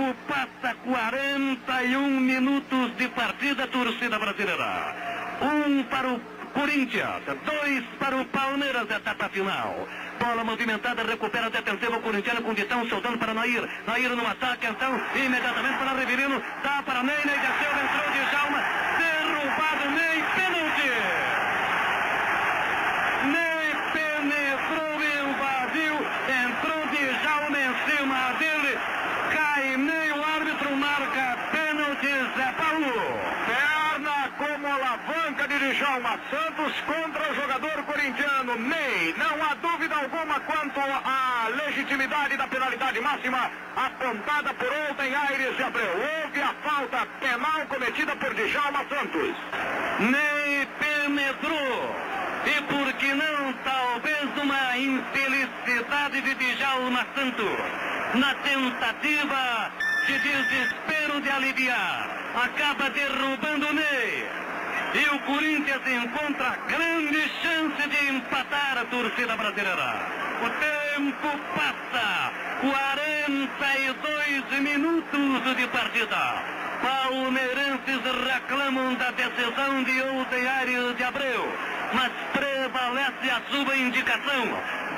tempo passa 41 minutos de partida, torcida brasileira. Um para o Corinthians, dois para o Palmeiras, etapa final. Bola movimentada, recupera a defensiva o corintiano com Vitão, soltando para Nair. Nair no ataque, então, imediatamente para Riverino. Dá para Ney, Ney desceu, entrou de Jalma. Derrubado Ney, pênalti. Ney penetrou, invadiu, entrou de Jalma em cima dele. Cai Ney, o árbitro marca pênalti, Zé Paulo. Perna como alavanca de Djalma Santos contra o jogador corintiano Ney. Não há dúvida alguma quanto à legitimidade da penalidade máxima apontada por ontem Aires de Abreu. Houve a falta penal cometida por Djalma Santos. Ney penetrou. E por que não, talvez uma infelicidade de Djalma Santos. Na tentativa de desespero de aliviar, acaba derrubando Ney. E o Corinthians encontra grande chance de empatar a torcida brasileira. O tempo passa. 42 minutos de partida. Palmeirenses reclamam da decisão de Aires de Abreu, mas prevalece a sua indicação.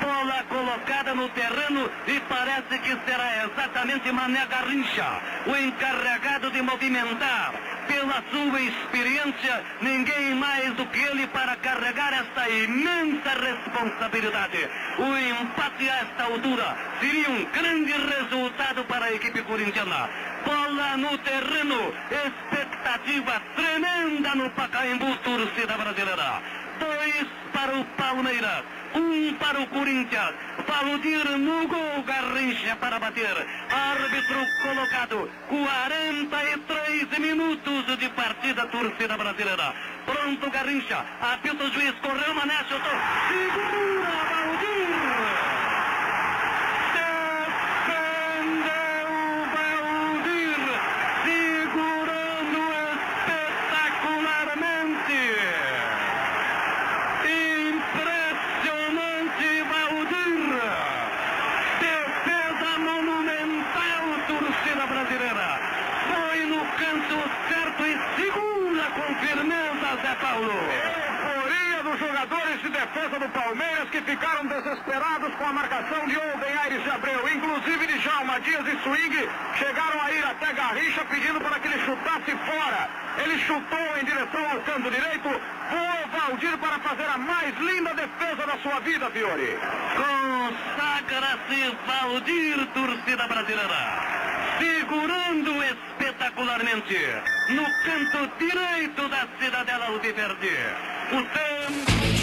Bola colocada no terreno e parece que será exatamente Mané Garrincha, o encarregado de movimentar. Pela sua experiência, ninguém mais do que ele para carregar esta imensa responsabilidade. O empate a esta altura seria um grande resultado para a equipe corintiana. Bola no terreno, expectativa tremenda no Pacaembu, torcida brasileira. Dois para o Palmeiras, um para o Corinthians. Valdir no gol, Garrincha para bater. Árbitro colocado, 43 minutos de partida, torcida brasileira. Pronto, Garrincha, apita o juiz, correu, Mané, chutou. Segura, Valdir! Defendeu Valdir, segurando espetacularmente. Impressionante Valdir. Defesa monumental, torcida brasileira. Foi no canto certo e segura com Zé Paulo. Euforia dos jogadores de defesa do Palmeiras que ficaram desesperados com a marcação de ontem Aires de Abreu. Inclusive Djalma Dias e Swing chegaram a ir até Garrincha pedindo para que ele chutasse fora. Ele chutou em direção ao canto direito. Voou Valdir para fazer a mais linda defesa da sua vida, Fiore. Consagra-se Valdir, torcida brasileira. Segurando espetacularmente no canto direito da Cidadela Alviverde. O tempo...